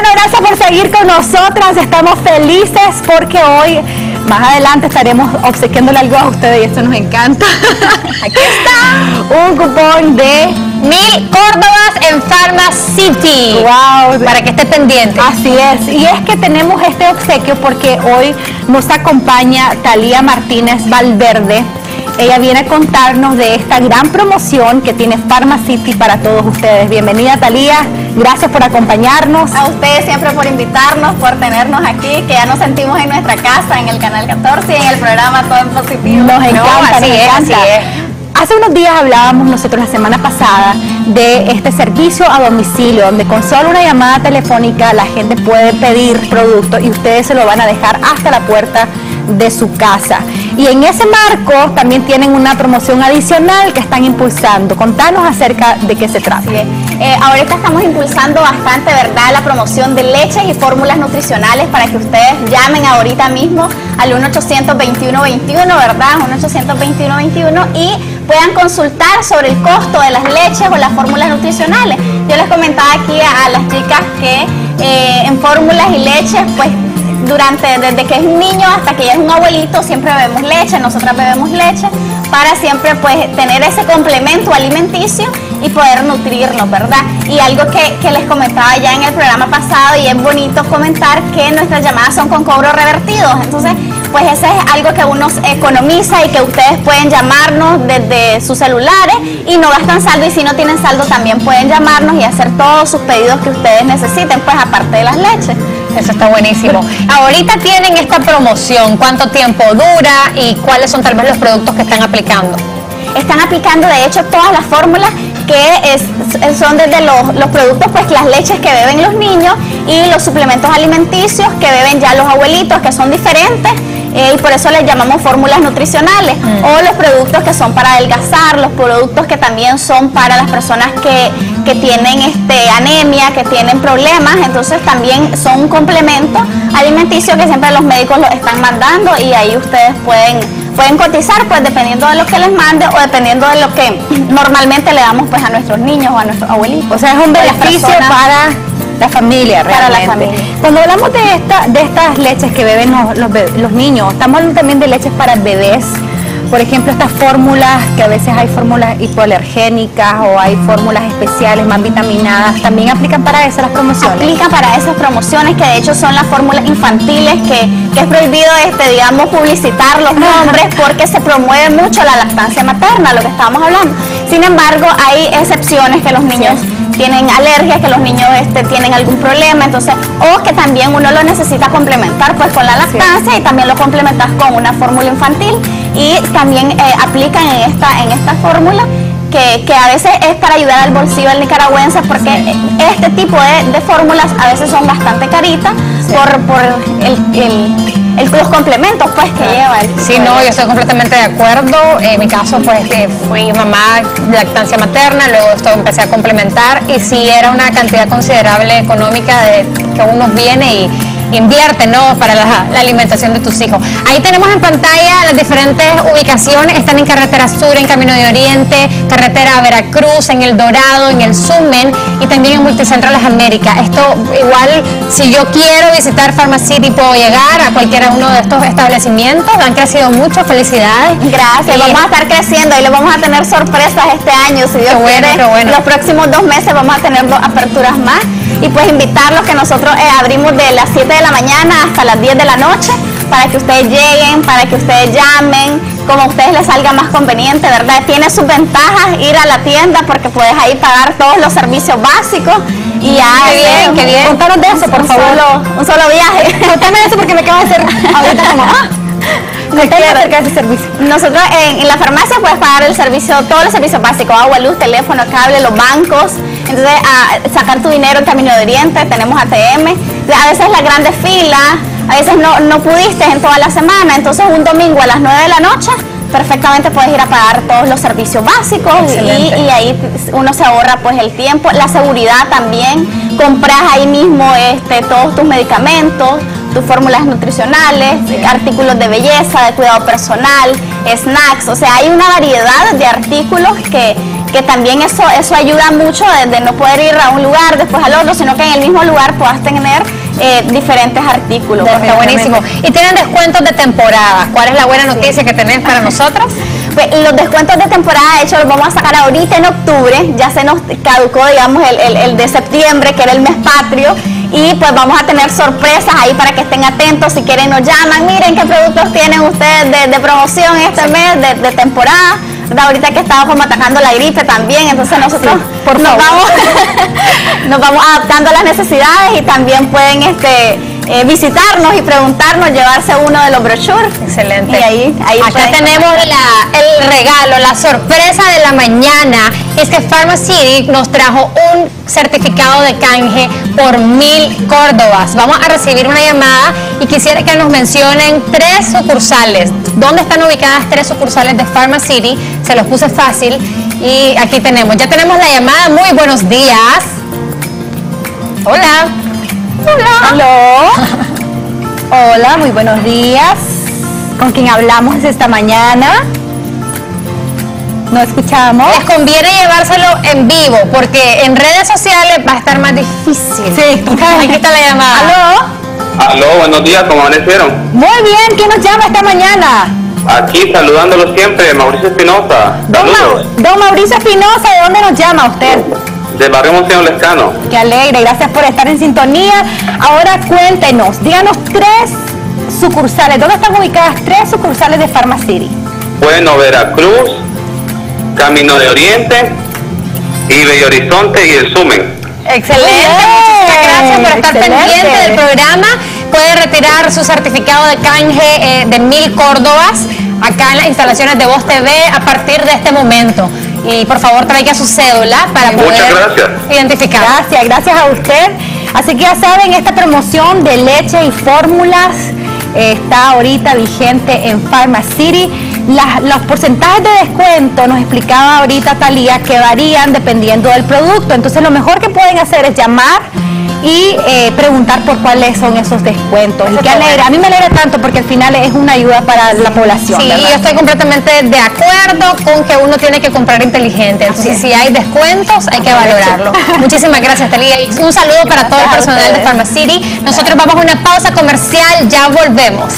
Bueno, gracias por seguir con nosotras. Estamos felices porque hoy, más adelante, estaremos obsequiándole algo a ustedes y esto nos encanta. Aquí está. Un cupón de Mil Córdobas en Pharma City. Wow. Para que esté pendiente. Así es, y es que tenemos este obsequio porque hoy nos acompaña Talía Martínez Valverde. Ella viene a contarnos de esta gran promoción que tiene Pharma City para todos ustedes. Bienvenida Talía, gracias por acompañarnos. A ustedes siempre por invitarnos, por tenernos aquí, que ya nos sentimos en nuestra casa, en el Canal 14 y en el programa Todo en Positivo. Nos encanta, así nos es, encanta. Hace unos días hablábamos nosotros la semana pasada de este servicio a domicilio, donde con solo una llamada telefónica la gente puede pedir productos y ustedes se lo van a dejar hasta la puerta de su casa. Y en ese marco también tienen una promoción adicional que están impulsando. Contanos acerca de qué se trata. Eh, ahorita estamos impulsando bastante, ¿verdad?, la promoción de leches y fórmulas nutricionales para que ustedes llamen ahorita mismo al 1-800-2121, ¿verdad? 1-800-2121 y puedan consultar sobre el costo de las leches o las fórmulas nutricionales. Yo les comentaba aquí a, a las chicas que eh, en fórmulas y leches, pues durante, desde que es un niño hasta que ya es un abuelito, siempre bebemos leche, nosotras bebemos leche, para siempre pues tener ese complemento alimenticio y poder nutrirnos, ¿verdad? Y algo que, que les comentaba ya en el programa pasado y es bonito comentar que nuestras llamadas son con cobro revertidos, entonces pues ese es algo que uno economiza y que ustedes pueden llamarnos desde sus celulares y no gastan saldo y si no tienen saldo también pueden llamarnos y hacer todos sus pedidos que ustedes necesiten, pues aparte de las leches. Eso está buenísimo. Ahorita tienen esta promoción, ¿cuánto tiempo dura y cuáles son tal vez los productos que están aplicando? Están aplicando de hecho todas las fórmulas que son desde los, los productos, pues las leches que beben los niños y los suplementos alimenticios que beben ya los abuelitos, que son diferentes. Eh, y por eso les llamamos fórmulas nutricionales o los productos que son para adelgazar, los productos que también son para las personas que, que tienen este, anemia, que tienen problemas, entonces también son un complemento alimenticio que siempre los médicos los están mandando y ahí ustedes pueden pueden cotizar pues dependiendo de lo que les mande o dependiendo de lo que normalmente le damos pues a nuestros niños o a nuestros abuelitos. O sea, es un beneficio para la familia Para la realmente. familia. Cuando hablamos de, esta, de estas leches que beben los, los niños, estamos hablando también de leches para bebés. Por ejemplo, estas fórmulas, que a veces hay fórmulas hipoalergénicas o hay fórmulas especiales más vitaminadas, ¿también aplican para eso las promociones? aplica para esas promociones que de hecho son las fórmulas infantiles que, que es prohibido este digamos publicitar los nombres porque se promueve mucho la lactancia materna lo que estábamos hablando sin embargo hay excepciones que los niños tienen alergias que los niños este, tienen algún problema entonces o que también uno lo necesita complementar pues con la lactancia y también lo complementas con una fórmula infantil y también eh, aplican en esta en esta fórmula que, que a veces es para ayudar al bolsillo del nicaragüense porque este tipo de, de fórmulas a veces son bastante caritas por, por el, el- el- los complementos pues que lleva. el Sí, no, yo estoy completamente de acuerdo. En mi caso, pues eh, fui mamá lactancia materna, luego esto empecé a complementar y sí era una cantidad considerable económica de que uno viene y invierte, ¿no? Para la, la alimentación de tus hijos. Ahí tenemos en pantalla las diferentes ubicaciones. Están en Carretera Sur, en Camino de Oriente, Carretera Veracruz, en El Dorado, en El Sumen y también en Multicentro Las Américas. Esto igual, si yo quiero visitar Pharmacity, puedo llegar a cualquiera uno de estos establecimientos. Han crecido mucho, felicidades. Gracias, Y- vamos a estar creciendo y le vamos a tener sorpresas este año, si Dios Qué bueno, quiere. qué bueno. Los próximos dos meses vamos a tener dos aperturas más y pues invitarlos que nosotros eh, abrimos de las 7 de la mañana hasta las 10 de la noche para que ustedes lleguen, para que ustedes llamen, como a ustedes les salga más conveniente, ¿verdad? Tiene sus ventajas ir a la tienda porque puedes ahí pagar todos los servicios básicos y ya Qué bien, qué bien. Contanos de eso, por un favor. Solo, un solo viaje. Contame eso porque me acabo de hacer ahorita como, ah, acerca de ese servicio. Nosotros en, en la farmacia puedes pagar el servicio, todos los servicios básicos, agua, luz, teléfono, cable, los bancos. Entonces, a sacar tu dinero en Camino de Oriente, tenemos ATM. A veces las grandes filas, a veces no, no pudiste en toda la semana. Entonces, un domingo a las 9 de la noche, perfectamente puedes ir a pagar todos los servicios básicos y, ahí uno se ahorra pues el tiempo, la seguridad también. Compras ahí mismo este, todos tus medicamentos, tus fórmulas nutricionales, artículos de belleza, de cuidado personal, snacks, o sea, hay una variedad de artículos que, que también eso, eso ayuda mucho de, no poder ir a un lugar, después al otro, sino que en el mismo lugar puedas tener eh, diferentes artículos. Está buenísimo. Y tienen descuentos de temporada. ¿Cuál es la buena noticia que tenés para nosotros? Pues los descuentos de temporada, de hecho, los vamos a sacar ahorita en octubre. Ya se nos caducó, digamos, el, el de septiembre, que era el mes patrio y pues vamos a tener sorpresas ahí para que estén atentos. Si quieren nos llaman, miren qué productos tienen ustedes de, promoción este mes, de, temporada. Ahorita que estamos como atacando la gripe también, entonces nosotros por nos, vamos, nos vamos adaptando a las necesidades y también pueden este eh, visitarnos y preguntarnos, llevarse uno de los brochures. Excelente. Y ahí, ahí Acá tenemos el regalo, la sorpresa de la mañana. Es que Pharmacy nos trajo un certificado de canje por mil córdobas. Vamos a recibir una llamada y quisiera que nos mencionen tres sucursales. ¿Dónde están ubicadas tres sucursales de Pharmacy? Se los puse fácil. Y aquí tenemos, ya tenemos la llamada. Muy buenos días. Hola. Hola. Hola, muy buenos días. ¿Con quién hablamos esta mañana? ¿No escuchamos? Les conviene llevárselo en vivo porque en redes sociales va a estar más difícil. Sí, aquí está la llamada. ¿Aló? Aló, buenos días, ¿cómo amanecieron? Muy bien, ¿quién nos llama esta mañana? Aquí saludándolo siempre, Mauricio Espinosa. Don, don Mauricio Espinosa, ¿de dónde nos llama usted? De Barrio Monseñor Lescano. Qué alegre, gracias por estar en sintonía. Ahora cuéntenos, díganos tres sucursales, ¿dónde están ubicadas tres sucursales de Pharmacity? Bueno, Veracruz, Camino de Oriente y Bello Horizonte y el Sumen. Excelente, muchas gracias por estar pendiente del programa. Puede retirar su certificado de canje eh, de mil córdobas acá en las instalaciones de Voz TV a partir de este momento y por favor traiga su cédula para poder identificar. Gracias, gracias a usted. Así que ya saben, esta promoción de leche y fórmulas eh, está ahorita vigente en Los porcentajes de descuento, nos explicaba ahorita Talía, que varían dependiendo del producto. Entonces lo mejor que pueden hacer es llamar y eh, preguntar por cuáles son esos descuentos. y que alegra, a mí me alegra tanto porque al final es una ayuda para la población. Sí, yo estoy completamente de acuerdo con que uno tiene que comprar inteligente. Entonces, si hay descuentos, hay que valorarlo. Muchísimas gracias, Talía. Y un saludo para todo el personal de Pharmacity. Nosotros vamos a una pausa comercial, ya volvemos.